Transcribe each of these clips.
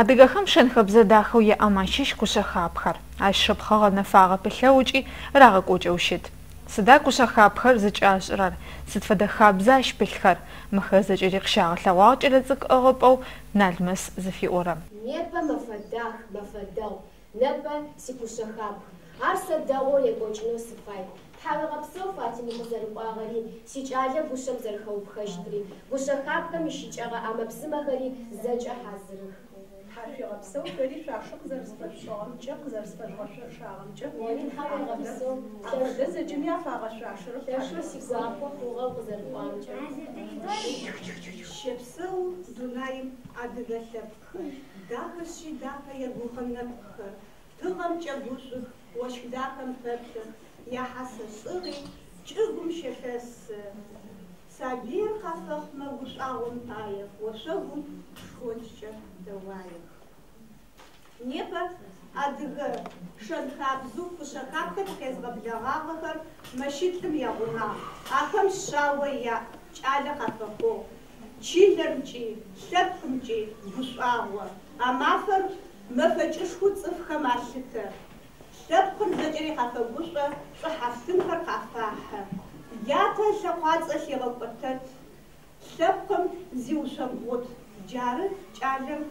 Адыгахам шэнхэбзэ дахуя амашиш кушаха апхар. Айшып хагана фага пэлэучи рага кучаушит. Сыда кушаха апхар зычашрар. Сытфада хабза шпэлхар. Мэхэ зычарих шагла вауч лэцэк ыгыпоу нальмэс зафи ора. Непа мафадах мафадал. Непа си кушаха апхар. Арса даоя кочно сыпай. Тавыга псо фатин мухзару пагари. Сичаля бушам зархаупхаштри. Бушахапка мишичага амапсымахари зача хазырых. ჰარიღაბსო ვერი შაშო გზერსფერ შოამჭა გზერსფერ ხოშა შაღამჭა ვერი ჰარიღაბსო და ზეჯიმი აფაღა შაშო შაშო სიგზაფო ხუღა გზერ პამჭა შეფსო დუნაი ადგასებ დაფში დაფა ერგუხანგა თუღამჭა გუშუ ვაშიდაფამ ფეფშა я хасса сыри чугум шефес Сабир хасахма гушаунтаев, ошагун шхонща даваев. Непа адыгэ шэнхабзу фушэхапхэр къезгъэблэгъагъэхэр мэщитӏым ягъуна. Ахэм шъауэ я кӏалэ къафэхъугъ. Чылэмкӏи, лъэпкъымкӏи гушӏуагъо. А мафэр мэфэкӏышху цӏыфхэм алъытэ. Лъэпкъым зэкӏэри къафэгушӏо, цӏыхьафтынхэр къафахьэ. یاتش قاضی شغل بدت. سبکم زیو بود. چارم چارم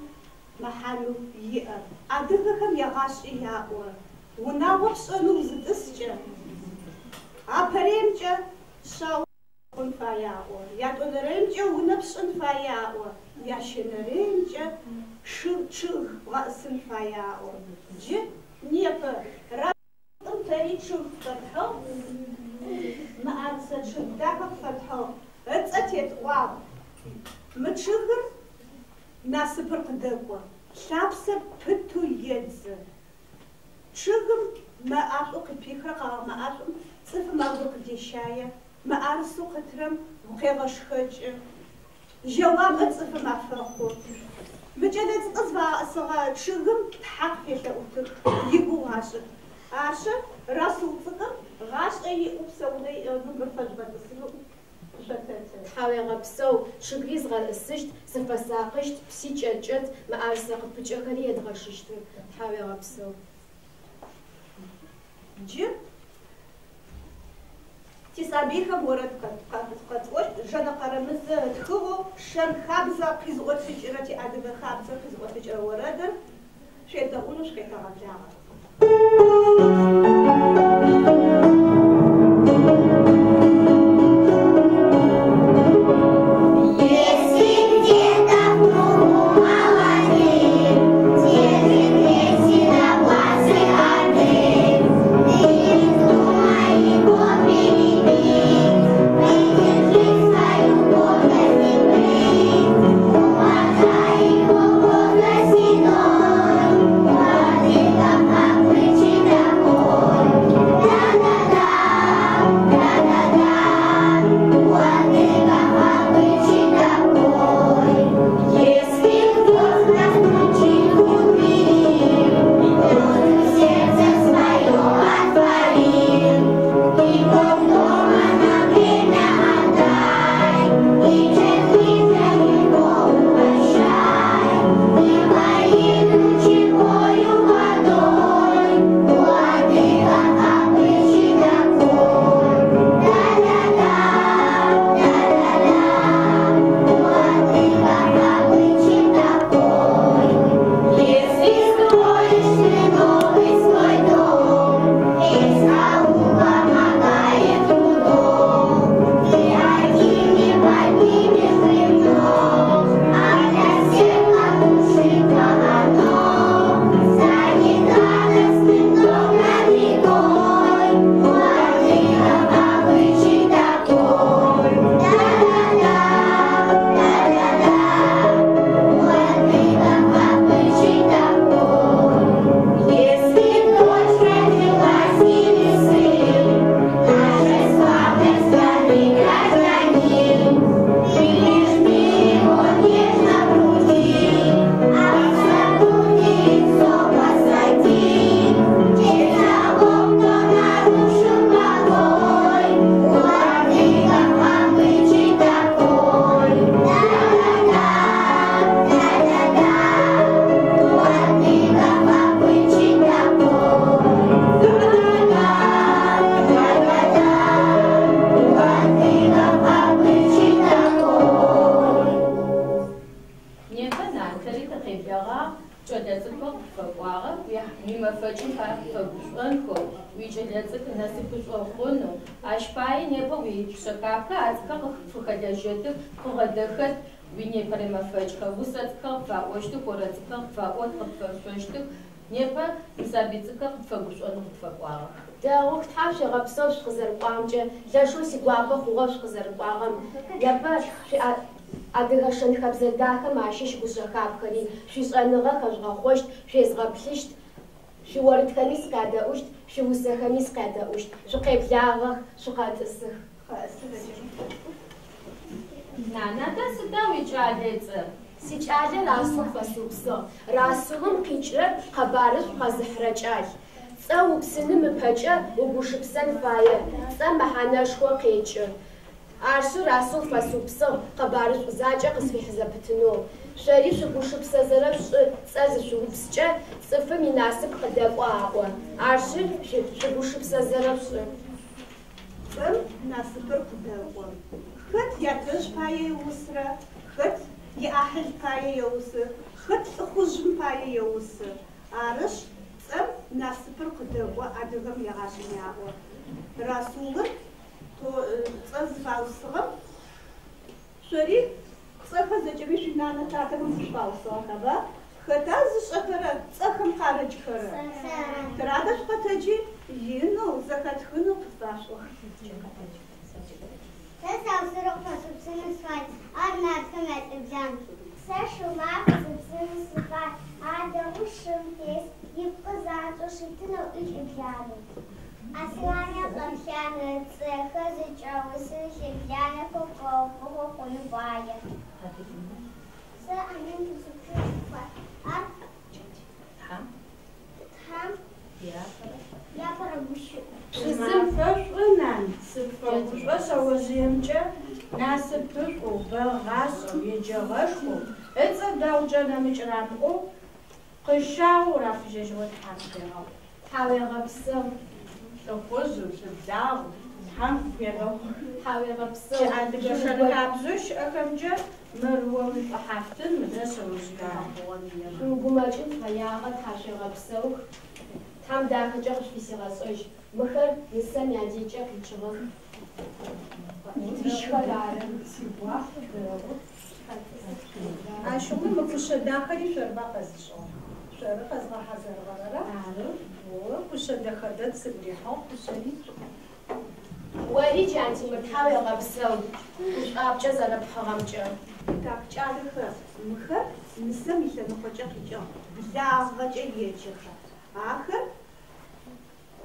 محلو یه. عده خم یه عاشیه اور. و نبضش نوزد است چه. آپریند چه شو. اون یا اور. یادون و نبسن اون فایه اور. یاشن ریمچه شو شوغ و اسن فایه اور. چه نیپر را انتری شو تا مقارسة شداك فتحو اتأتيت واو متشغر ناسبر قدقوا شابسة بتو يدز شغر ما أعطو قبيخر قاو آه، ما أعطو صف مغرو قديشاية ما أرسو قترم وقيغش خج جواب صف ما فرقو مجالات أصبع أصغى شغم تحق في الأوتر يقوهاش Ашэ Расулцыкъэм гъащӏэ иӏэу псэунэ зыгур фэжъбэтӏысыну тхьауегъэпсэу, чъыгри згъэӏысыщт, зэфэсакъыщт, пси кӏэкӏэт, мыӏэрысэ къыпыкӏэхэри едгъэшыщтыр. Тхьауегъэпсэу. Джы тисабийхэм орэд къэтӏощт, жэнэ къэрэмызэ тхыгъэу шэн хабзэ къизгъотыкӏрэ ти адыгэ хабзэ къизгъотыкӏрэ орэдыр шъуедэӏунэу шъухэтэгъэблагъэ. Thank you. ċċedezzikom f'wara jimmefaċin pa' f'għuxqenkom, wiċċedezzik nasib f'xqenqonu, għax pajin jeba wiċċekabka għazka f'ħadjaġetik f'ħadjaġetik Винепаре мафэчка, высадка, фаочты, коротка, фаот, фаочты, непа, сабицка, фагушон, фагуара. Да, ух, тхавши, гапсош, хазар, памче, ляшу, сигуапа, хугош, хазар, пагам. Я баш, адыга шынхабзэда хамашиш гузрахабхари шизэныга хажгахошт шизгаплишт шиуартханис кадауш шиусахамис кадауш шукэблагъ шукатыс нанада сыда вичалец сичале расхвасупсо расхум кичрэ хабарыс хазахрачал цаупсыны мыпэчэ угушыпсэн фае цамаханашхо кечэ ارش رسول فی قبرش قبارش قزای جا قصفی حضرت نو شریف شبوش بسازرم سازی شبوش بسچه صفر مناسب قدر آقا آرش شبوش بسازرم سن خدم ناسپر قدر آقا خد یکنج پایه یو سره خد یا اهل پایه یوس خد اخوشن پایه یو آرش ارش صب ناسپر قدر آقا یا از نگه رسول ፀንስፋ ውስኽም ሶሪ ክፀፈ ዘጨቢሽ እናነታተም ዝሽፋ ውስኽም ከበ хэта ዝፀፈረ ፀхም ካረጅ ፈረ ትራተሽ ኸተጂ ይኑ ዘኸትኽኑ ክፋሽወ ተሳውስሩቅ ፈሱብስን ስፋይ አር ናትከም ያጥብጃን ሰሹማ ፈሱብስን ስፋይ አደሙ ሽም ቴስ ይብቅዛጡ ሽትነው ኢልእብያሉ Аслана пашан цеха зачавысын шекляна попу хохуну бая. Са анын тусупу па. А? Там? Там? Я пара бушу. Сызым фашынан сыпфа бушба салажиемча. Насыпы кубал гасу еджагашку. Эца дауджана мичрамку. Кышау рафжежу тапдегау. Тавегапсам. Тавегапсам. opozos and down. هم پیدا که اندگشن قبضش اکمجا مروم هفتن مدرس روزگار گماجن خیاغت هاش قبضوک تام داخل جاش بیسی غصوش مخر نسان یادی جا کنچغم شما مکشه داخلی شربه قزشون شربه قزبه حضر غراره وهيجي أنت متحاوي غبسو أبجز أنا بحغمجة تابجارخ مخ نسم إلا نخوجة خيجة بلا غجة يجيخ آخر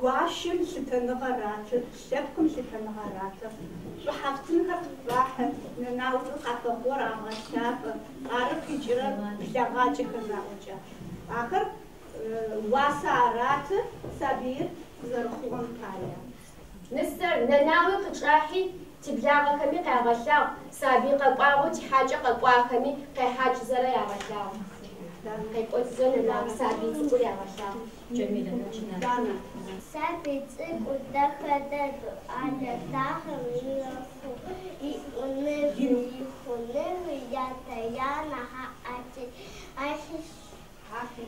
гуашим лътэнэгъэрат, лъэпкъым лътэнэгъэрат. ЩӀыхьэфтынхэр къыфӀахьэ, нэнаудэ къафэгъуэр агъэлъапӀэ, къарып иджырэ благъаджэхэр заӀукӀэ. Ахэр واسارات سبير زرخون كايا مستر نناوي قجاحي تبلاغ كمي قاغلاو سابقة قاغو تحاجة قاغمي قاحاج زرا يا غلاو على داخل حقي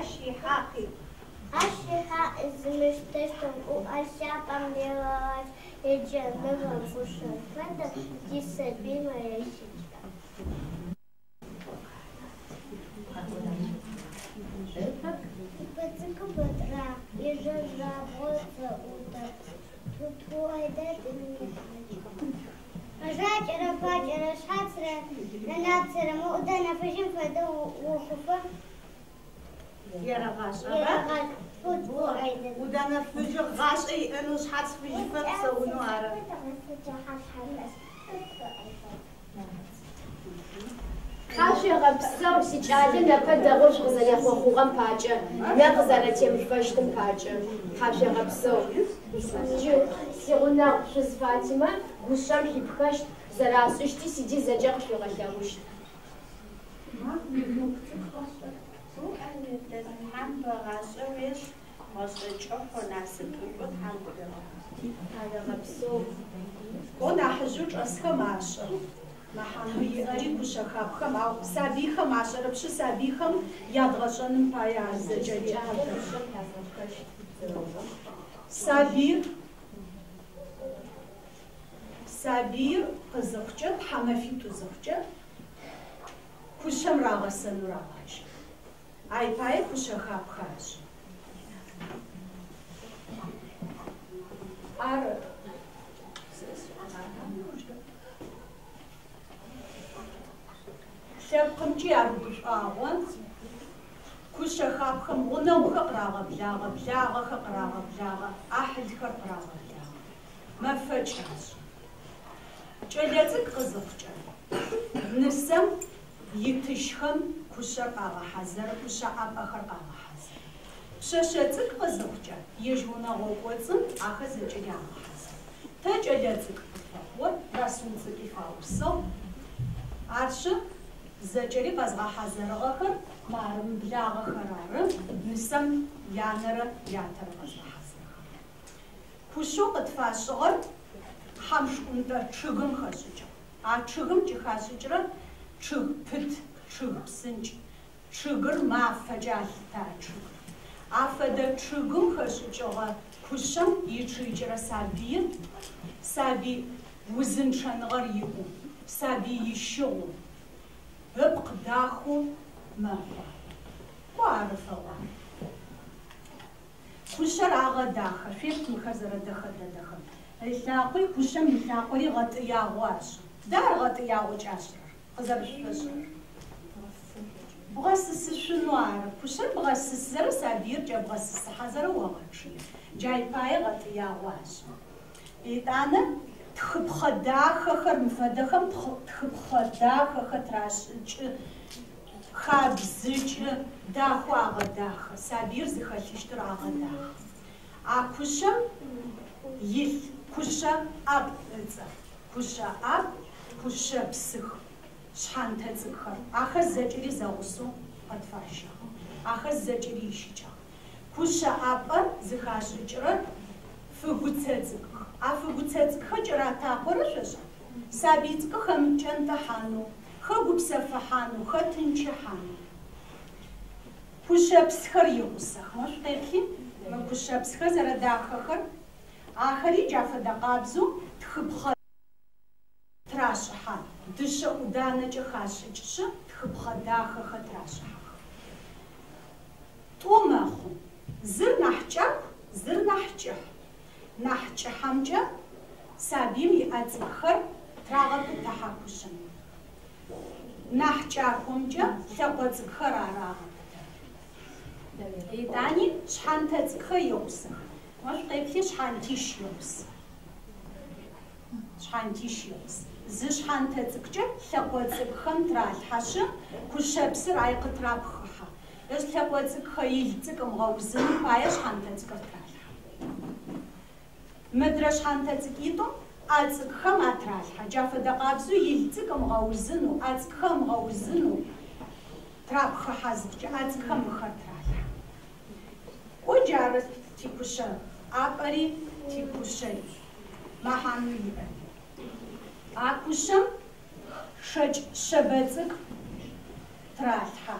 أشي حقي أشي حقي زمشتشتم وأشعبم لراج يجنبهم وشن فدا دي سبيل ما يشيشتا Пацанка бодра, и жажда водца уток. Тут твой дед и не فجاجرة فاجرة شحاترة نناترة مؤدنة فجن فدو وخفة يا رغاش رغاش ودانا فجر غاش اي انوش حاس فجن فتسو نوارة Хьашъегъэпсэу сикӏалэ непэ дэгъоу шъхъузэнэхъуэхъугъэм пакӏэ. Нэ къызэрэтемыфэщтым пакӏэ. Хьашъегъэпсэу. Сигъунэгъу шъуз Фатимэ гушэм хипхэщт, зэрашӏыщти сиди зэкӏэ къышъуигъэлъэгъущт. Хьам бэгъашӏэ уеж гъэшӏэкӏыхъу насыпыӏо тхьам къыдэгъэ. Хьашъегъэпсэу. О нахьыжъэу чӏэсхэм ашӏэ. маҳаллиғари кӯшахабхам ав ядгъэщӏэным пая зэкӏэкӏам сабир сабир къызыхъукӏэ тхьэмэфит узыхъукӏэ кушэм рагъэсэну рагъажь ай пае кушэхабхащ ар лъэпкъымкӏи арыгушӏуагъо гущэхапхэм гъунэгъухэ кърагъэблагъэ, благъэхэ кърагъэблагъэ, ахьылхэр кърагъэблагъэ. Мэфэ кӏащ. Кӏэлэцӏыкӏ къызыхъукӏэ. Нысэм куша кушъэр къагъэхьазыр, куша ӏапӏэхэр къагъэхьазыр. Пшъэшъэ цӏыкӏ къызыхъукӏэ. Ежь унэгъо кӏоцӏым ахэ зэкӏэ ягъэхьазыр. Тэ кӏэлэцӏыкӏ къыфэхъо, расум цӏыкӏи фаусэу. زجری باز غا حضر آخر مارم بلاغ آره، نسم یعنی را یعنی را یعنی را حضر آخر کشو قد فاسقر حمشون در چگم خاسو جا آ چگم چه خاسو جا چگ پت چگ سنج چگر ما فجال تا چگر آفدا چگم خاسو جا کشم یه چی را سابیه سابی وزن شنگاری او سابی یشون عبق داخو ما وعرف الله كشر عغا داخل فيك مخزرة دخل دخل الساقي التاقي من الساقي غط يا غواش دار غط ياغو جاشر خزر شفشر بغسس شنو عارف كشم بغسس السر سابير جا بغسس حزر وغشير جاي باي غط ياغواش إيتانا тхпхдаххр мфдахм тхпхдаххтраш хабзч дахуагдах сабир зыхалиштр агдах акушм ил куша ап эца куша ап куша псих шанта зыхар аха зэчри заусу атфаша аха зэчри ишича куша ап зыхашичра фугуцэцэ афугуцэц кхэчрата хорошэш сабиц кхэм чэнта хану хэгупсэ фахану хэтынчэ хану пушэпс хэр юмса хмаш тэрхи мэ пушэпс хэ зарада хэхэр ахэри джафэ да къабзу тхыпхэ траш хан дышэ удана чэ хашэ чэ тхыпхэ да хэхэ траш тумахэ зыр нахчэ зыр нахчэ нахч хамжа сабим и ацмахар трагат тахакушин нахч ахумжа лакоцхар арага Итани шхантацхэ ёусэн. Бол гэвли шхантиш ёусэн. Шхантиш ёусэн. Зы шхантацхэ лакоцхэм тралхаши кушэпсэр айгтрапха. Эс лакоцхэ илцэг өмгөвсэн баяж шхантацхэ тралха. მდრაშ ხანთაც კიტო აც ხმათრას ჯაფა და ყაბზუ ილცი კმღაურზნუ აც ხმღაურზნუ ტრაფ ხაზჭი აც ხმხათრას უჯარას ტიპუშა აპარი ტიპუშა მაჰანული აკუშა შეჭ შებეწკ ტრათა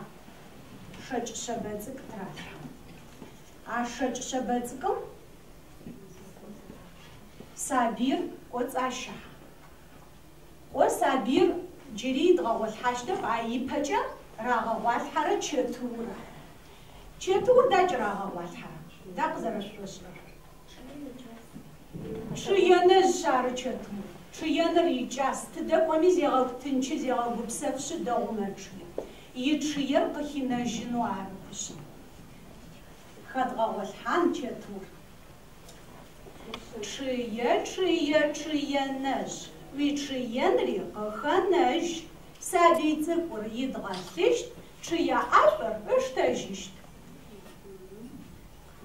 შეჭ შებეწკ ტრათა აშეჭ შებეწკო سابير وتساشا وسابير جريد غوال حاجة بعي بجا راغوال حرا تشتور تشتور دا جراغوال حرا دا قزر الشوشر شو ينج شار تشتور شو ينر يجاس تدا قومي زيغاو تنشي زيغاو بسف شدا ومنشي يتشير قخينا جنوار بشن خد غوال حان تشتور Чиє, чиє, чиєнеш, вічиєнрі оханеш, сәби цифр йдғасишт, чия апыр үштәжишт.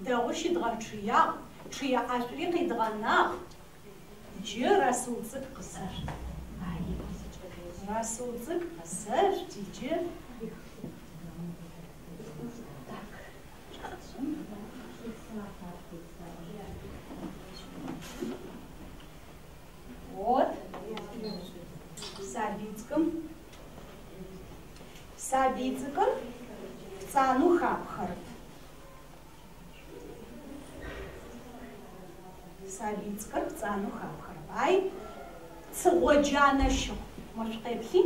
Дәғуш идға чия, чия африк идғанақ, жы расулцық қысыр. сабицикъыр хъуцӏанэу хапхъэрэп. Сабицкъыр Цану хапхъэрэп. Ай шо. щыгъу. Мо шъукъеплъи?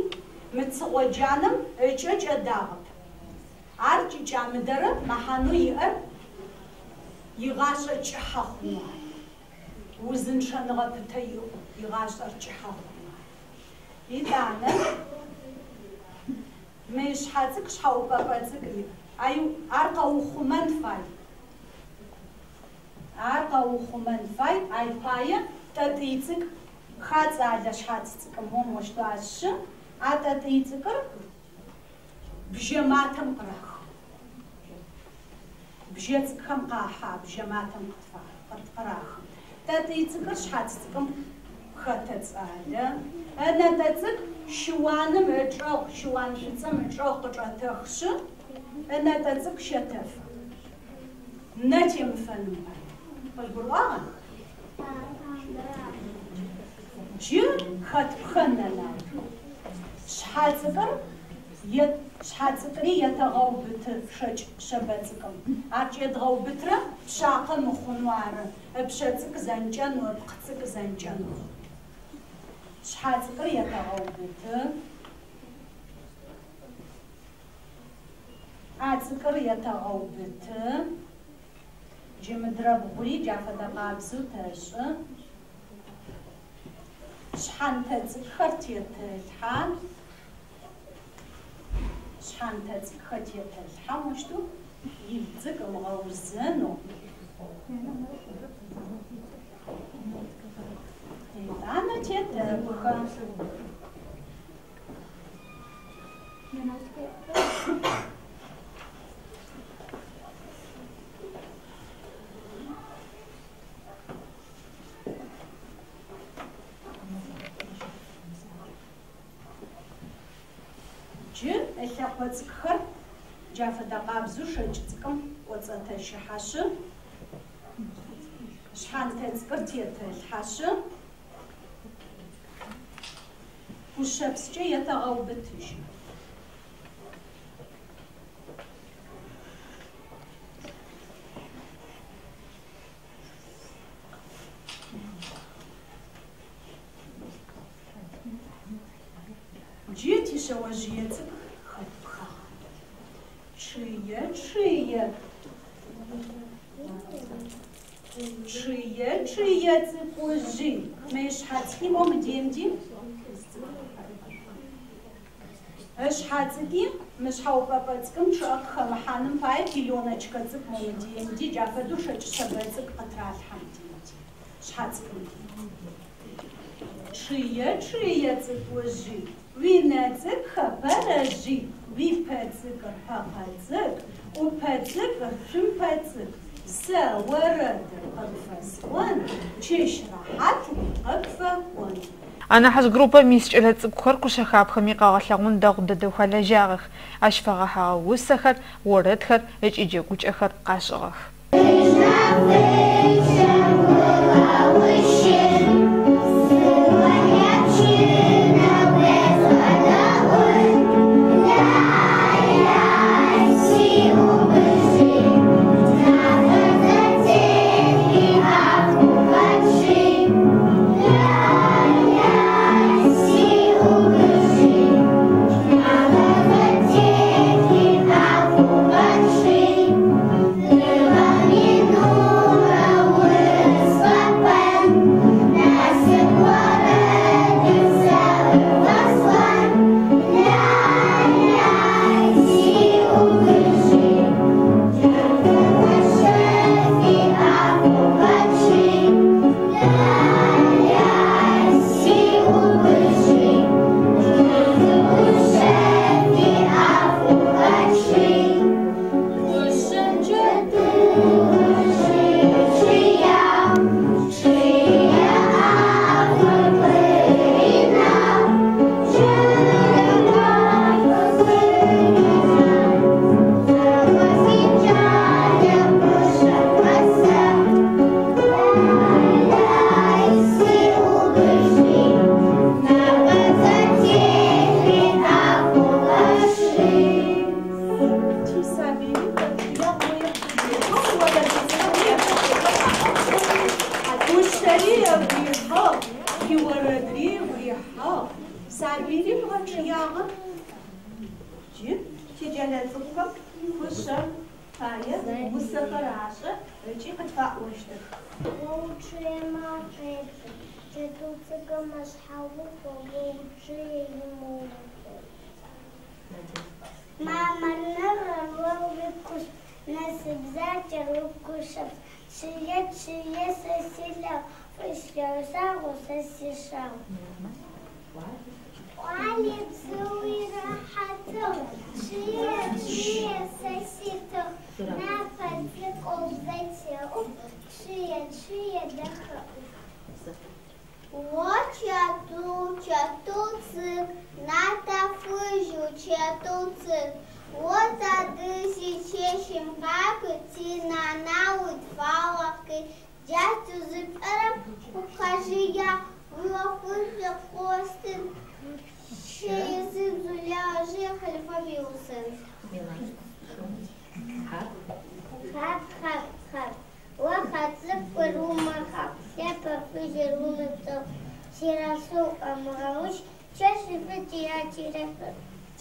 Мы цыгъуэджаным ыкӏэ кӏэдагъэп. Ар кӏыкӏамыдэрэ мэхьанэу иӏэр игъашӏэ кӏыхьэ хъугъэ. Узыншэныгъэ пытэ иӏэу игъашӏэр кӏыхьэ хъугъэ. Итӏанэ مش حاتك شحال بابا باباتك ايو عرقه وخمان فاي عرقه وخمان فاي اي فاي تاتيتك خاتس على شحاتك مون واش داش عتاتيتك بجماتم قراخ بجاتك خم قاحا بجماتم قطفا قراخ تاتيتك شحاتك خاتت على انا تاتك شوانمی چرخ شوان زیستمی چرخ کرد ترخش، نه تنظیک شدف، نه چیم فنومان. بال قرآن، چیم خد خنلا. شهادت کنم، یه شهادت کنی یه تقویت شد شبنص کنم. اگر یه تقویت ره، شاق میخنواره، ابشه تنظیک شحال تقرية غوبت عاد سكرية غوبت جي مدرب بري جافة دقابزو تاش شحال تذكرت يتلحال شحال تذكرت يتلحال وشتو يبتك مغوزانو Universitetet. Джы ылъэкъуэ цӏыкӏхэр джафэ дакъабзэу шэкӏ цӏыкӏым кӏоцӏэтэ щыхьэщы, щхьантэ цӏыкӏыр тетэлъхьэщы, Кушепскче ятэгъэубытыж. Джы тишъэожъые цӏыкӏу хэт пхагъ. Чъые, чъые. Чъые, чъые цӏыкӏужъи. Мэшъхьацхи мом дем дим. Շհացիկի մշհաուպապացկմ չըք խլհանում պայ կիլոնը չկծիք մոմդիին դի ճապետու շչշբեցիք պտրալհան դինդի, շհացկմ շիե շիեցիք ուժի, վինեցիք խպերաժի, վիպեցիք հապացիք, ուպեցիք շմպեցիք, սը որըդ ըպվսվն, չիշրահատ ըպվն։ Анахас группа мисчилэц кхэркуша хапхэми гагалагун дагуда дэхуала жаагах. Ашфага хаа уусахар, уорадхар, эч иджи гучахар гашагах. Please not there. руку шиє, чиє сосіля, вийшла жару сосішав. Алі цілий рахаток, чиє, чиє сосіток, на фабрик обзатів, чиє, чиє дахав. Вот я тут, я тут цик, на тафыжу, я тут цик, Oța dânsice și îmbracă țina naud fala că geați zâpărăm cu cajia ulofândă costin și zânzulea și halifa biusen. Хап, хап, хап. Уахатлык кырума хап. Тепа пыжырума топ. Сирасу амагауш. Чаще пытия тирефер.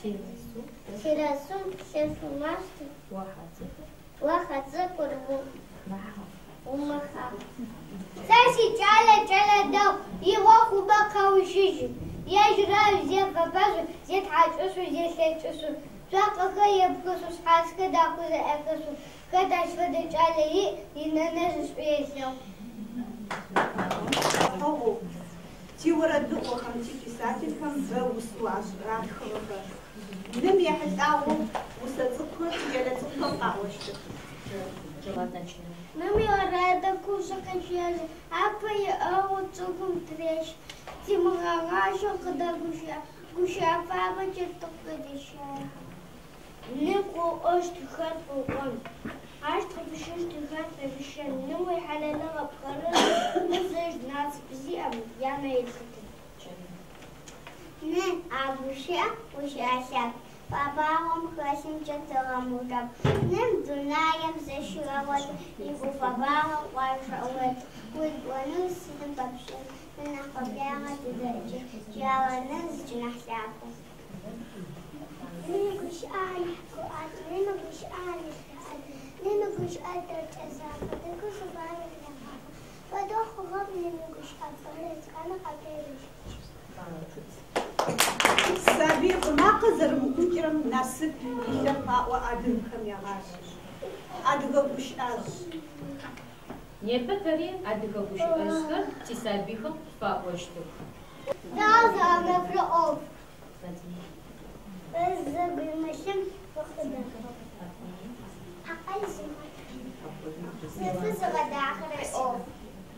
Сирасу. Сирасу, صفر مشت. واحد صفر. واحد صفر ومحا. ومحا. ساسي تعالى تعالى دو يواخو بقى وشيجي. يجرى زيت بابازو زيت حاج اسو زيت سيت اسو. زاقا خيب كسوس حاس كدا كوزا اكسو. كدا شفد تعالى يي يناناز سبيسيو. Ти ура дуко хам ти писатель хам бе усту аж را хава لم يحزعهم وستكون جلستهم قهوشت Mami orada kuşakan şeyler, apayı avuçlukum treş, timurağa şokada kuşa, kuşa faba çırtık kadışa. Niko oştu hat bulan, aştı bişişti hat ve bişen, nimo halana bakara, nüfleş nas bizi am, yana yetişti. Ne, abuşa, uşa şak. Verwahrung Köchen Chitteramukam. Nimm du Nayam Seshrawat, Ibu Verwahrung Walshawat, Kud Bonus Sidam Papshin, Nina Problema Tidaji, Jala Niz Jinah Sapo. لما كنتش أعلى فؤاد لما كنتش أعلى فؤاد لما كنتش أقدر أزعل فدكو صباحي لما فدو خغب لما كنتش أقدر أتقنق على كيفي Сабиигъума къызэрымыукӏрэ насып илъэм маӏо адыгэхэм егъашӏ. Адыгэ гущыӏэжъ. Непэ тэри адыгэ гущыӏэжъхэр тисабихэм фаӏощтых. Да, занэфрэ ӏоф. Зэгуимэлъым фэхъудэ. Акъыл зима. Зэфэ зыгъэдахэрэ ӏоф.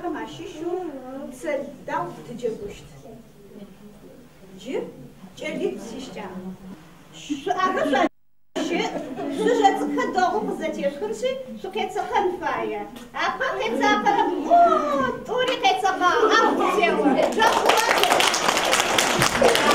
dacă mașișul să-l dau tăgeguști. Ce? Ce lipsiștea. Și arăt la și sujeți că două cu zătie și și că ți-o hânfaie. Apa că ți-o apără mult, uri că ți-o apără, am puțeul. Și-o